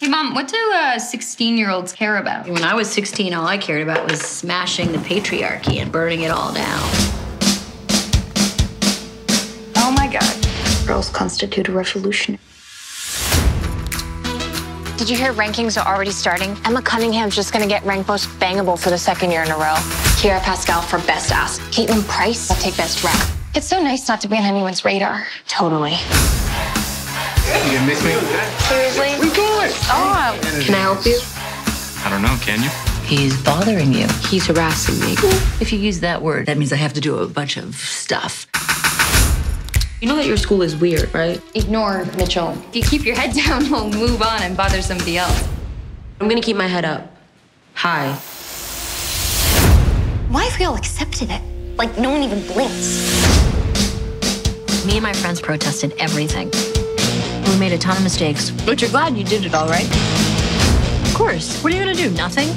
Hey, Mom, what do 16 uh, year olds care about? When I was 16, all I cared about was smashing the patriarchy and burning it all down. Oh my God. Girls constitute a revolution. Did you hear rankings are already starting? Emma Cunningham's just gonna get ranked most bangable for the second year in a row. Kiera Pascal for best ass. Caitlin Price will take best rap. It's so nice not to be on anyone's radar. Totally. You gonna miss me? Seriously? We going? Stop. Oh. Can I help you? I don't know, can you? He's bothering you. He's harassing me. If you use that word, that means I have to do a bunch of stuff. You know that your school is weird, right? Ignore Mitchell. If you keep your head down, we'll move on and bother somebody else. I'm gonna keep my head up. Hi. Why have we all accepted it? Like no one even blinks. Me and my friends protested everything. We made a ton of mistakes, but you're glad you did it all right. Of course. What are you gonna do? Nothing?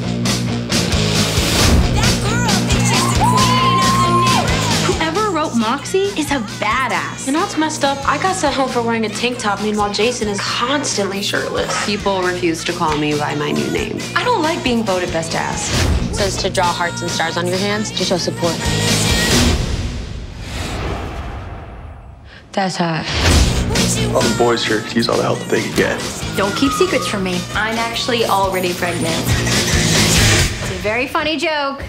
Whoever wrote Moxie is a badass. You know what's messed up? I got sent home for wearing a tank top, meanwhile Jason is constantly shirtless. People refuse to call me by my new name. I don't like being voted best ass. It says to draw hearts and stars on your hands to show support. That's hot. All the boys here could use all the help that they could get. Don't keep secrets from me. I'm actually already pregnant. It's a very funny joke.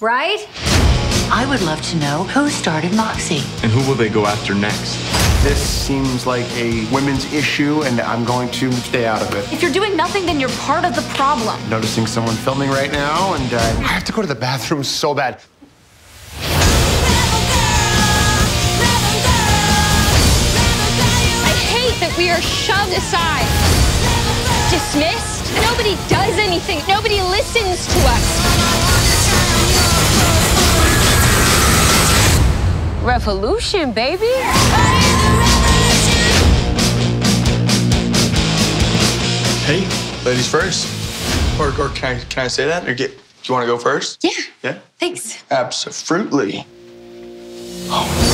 Right? I would love to know who started Moxie. And who will they go after next? This seems like a women's issue, and I'm going to stay out of it. If you're doing nothing, then you're part of the problem. Noticing someone filming right now, and uh, I have to go to the bathroom so bad. Are shoved aside, dismissed. Nobody does anything. Nobody listens to us. Revolution, baby. Hey, ladies first. Or, or can I can I say that? Or get? Do you want to go first? Yeah. Yeah. Thanks. Absolutely. Oh